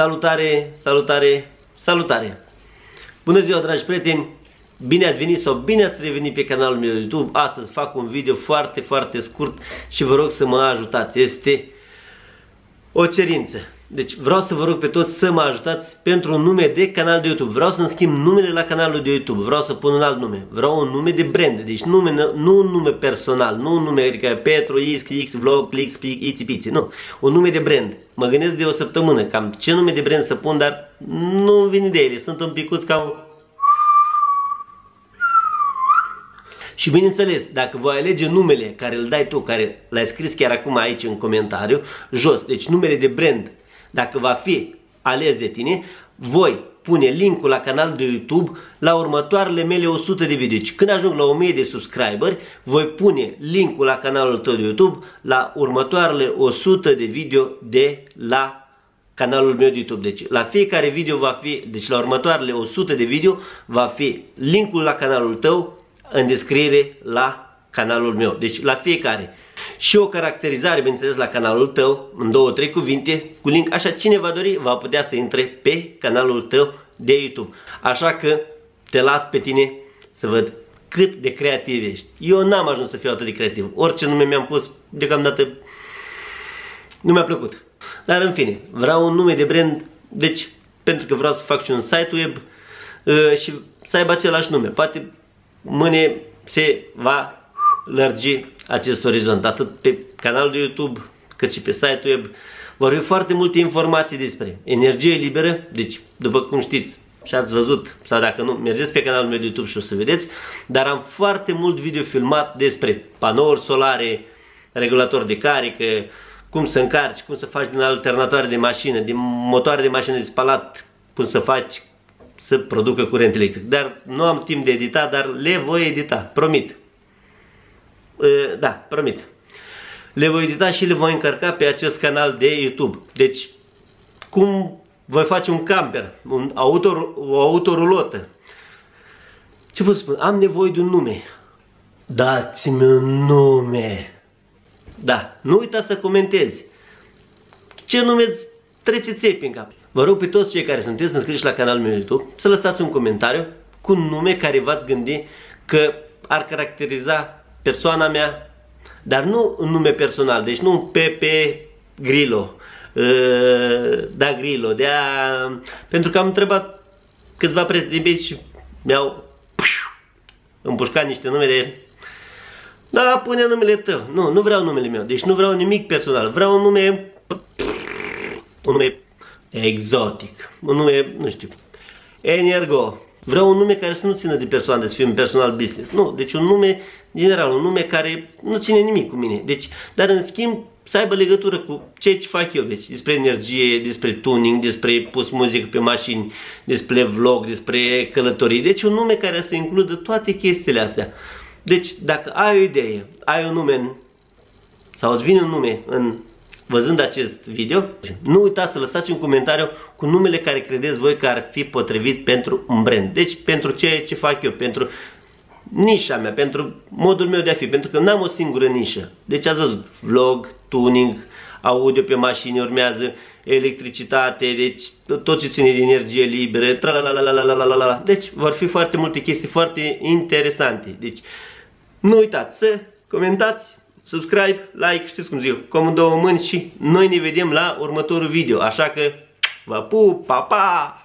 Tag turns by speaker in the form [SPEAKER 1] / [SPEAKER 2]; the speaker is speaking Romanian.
[SPEAKER 1] Salutare, salutare, salutare! Bună ziua, dragi prieteni! Bine ați venit sau bine ați revenit pe canalul meu YouTube. Astăzi fac un video foarte, foarte scurt și vă rog să mă ajutați. Este o cerință. Deci vreau să vă rog pe toți să mă ajutați pentru un nume de canal de YouTube. Vreau să-mi schimb numele la canalul de YouTube. Vreau să pun un alt nume. Vreau un nume de brand. Deci nume, nu un nume personal. Nu un nume adică Petru, X, Vlog, Plix, Iti, Piți. Nu. Un nume de brand. Mă gândesc de o săptămână cam ce nume de brand să pun, dar nu vin de ele. Sunt un picuț cam Și bineînțeles, dacă voi alege numele care îl dai tu, care l-ai scris chiar acum aici în comentariu, jos, deci numele de brand dacă va fi ales de tine, voi pune linkul la canalul de YouTube la următoarele mele 100 de video. Deci când ajung la 1000 de subscriberi, voi pune linkul la canalul tău de YouTube la următoarele 100 de video de la canalul meu de YouTube. Deci la fiecare video va fi, deci la următoarele 100 de video va fi linkul la canalul tău în descriere la canalul meu. Deci la fiecare și o caracterizare, bineînțeles, la canalul tău, în două, trei cuvinte, cu link, așa cine va dori va putea să intre pe canalul tău de YouTube. Așa că te las pe tine să văd cât de creativ ești. Eu n-am ajuns să fiu atât de creativ. Orice nume mi-am pus, deocamdată nu mi-a plăcut. Dar în fine, vreau un nume de brand, deci pentru că vreau să fac și un site web uh, și să aibă același nume. Poate mâine se va lărgi acest orizont, atât pe canalul de YouTube cât și pe site-ul web. Vor fi foarte multe informații despre energie liberă, deci după cum știți și ați văzut, sau dacă nu, mergeți pe canalul meu de YouTube și o să vedeți, dar am foarte mult video filmat despre panouri solare, regulator de carică, cum să încarci, cum să faci din alternatoare de mașină, din motoare de mașină de spalat, cum să faci să producă curent electric. Dar nu am timp de editat, dar le voi edita, promit da, promit. Le voi edita și le voi încărca pe acest canal de YouTube. Deci, cum voi face un camper, un autor, o autorulotă. Ce vă spun? Am nevoie de un nume. Dați-mi un nume. Da, nu uita să comentezi. Ce nume îți trece ție prin cap? Vă rog pe toți cei care sunteți înscriși la canalul meu YouTube să lăsați un comentariu cu un nume care v-ați gândi că ar caracteriza persoana mea, dar nu un nume personal, deci nu un Pepe Grillo, uh, da Grillo, de a... pentru că am întrebat câțiva prieteni și mi-au împușcat niște numere da, pune numele tău. Nu, nu vreau numele meu. Deci nu vreau nimic personal. Vreau un nume un nume exotic. Un nume, nu știu, energo. Vreau un nume care să nu țină de persoană, să fie un personal business. Nu, deci un nume general, un nume care nu ține nimic cu mine. Deci, dar în schimb să aibă legătură cu ce fac eu. Deci despre energie, despre tuning, despre pus muzică pe mașini, despre vlog, despre călătorii. Deci un nume care să includă toate chestiile astea. Deci dacă ai o idee, ai un nume în, sau îți vine un nume în văzând acest video, nu uitați să lăsați un comentariu cu numele care credeți voi că ar fi potrivit pentru un brand. Deci pentru ceea ce fac eu, pentru nișa mea, pentru modul meu de a fi, pentru că nu am o singură nișă. Deci ați văzut, vlog, tuning, audio pe mașini, urmează electricitate, deci tot ce ține de energie liberă, la Deci vor fi foarte multe chestii foarte interesante. Deci nu uitați să comentați, subscribe, like, știți cum zic, com în două mâini și noi ne vedem la următorul video. Așa că vă pup, pa, pa!